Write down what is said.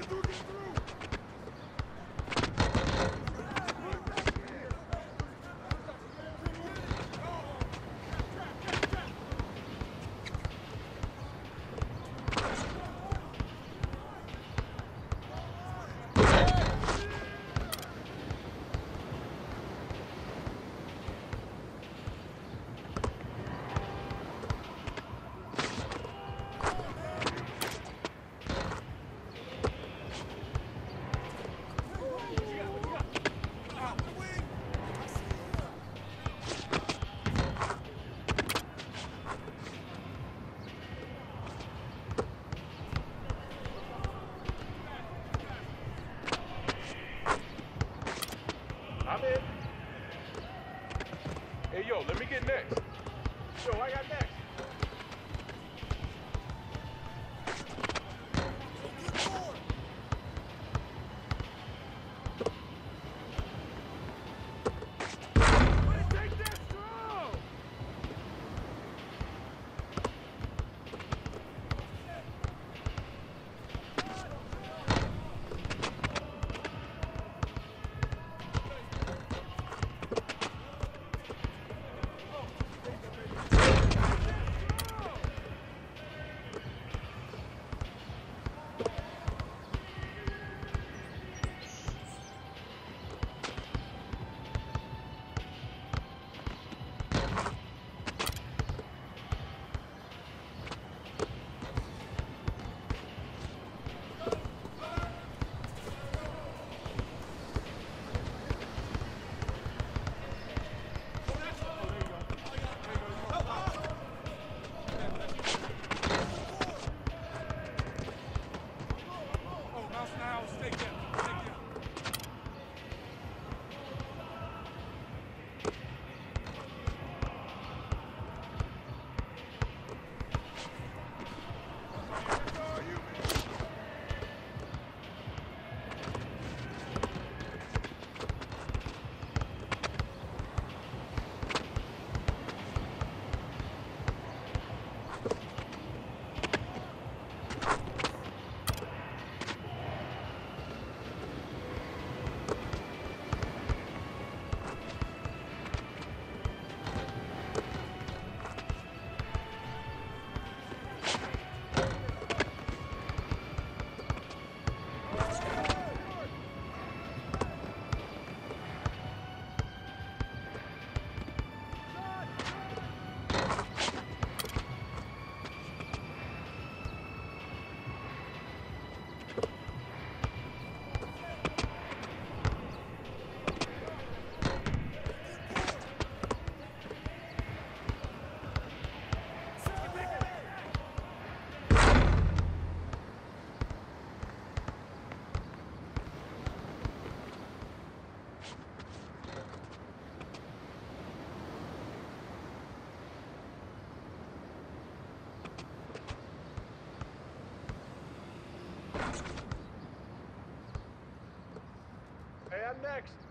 Get through, get through. I'm next.